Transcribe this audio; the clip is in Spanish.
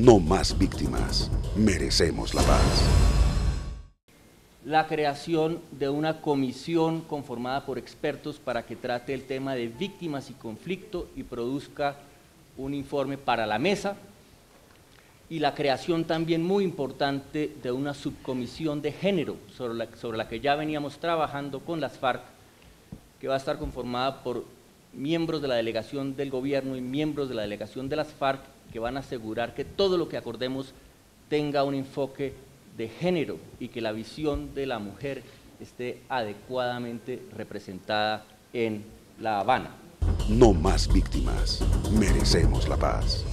No más víctimas. Merecemos la paz. La creación de una comisión conformada por expertos para que trate el tema de víctimas y conflicto y produzca un informe para la mesa. Y la creación también muy importante de una subcomisión de género sobre la, sobre la que ya veníamos trabajando con las FARC, que va a estar conformada por miembros de la delegación del gobierno y miembros de la delegación de las FARC que van a asegurar que todo lo que acordemos tenga un enfoque de género y que la visión de la mujer esté adecuadamente representada en La Habana. No más víctimas. Merecemos la paz.